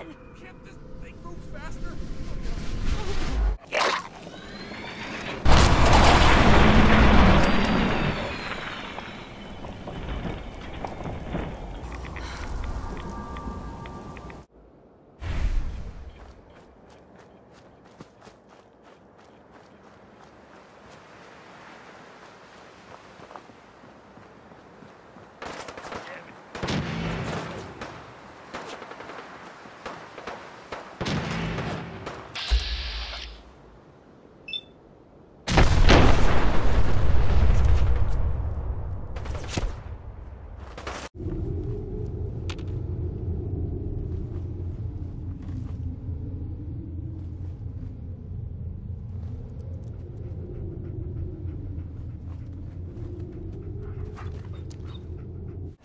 God! Can't this thing move faster?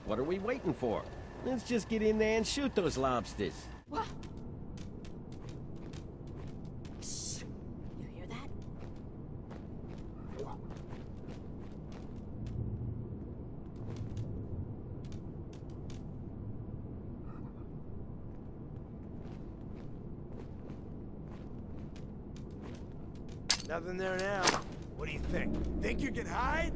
What are we waiting for? Let's just get in there and shoot those lobsters. What? Shh. You hear that? Nothing there now. What do you think? Think you can hide?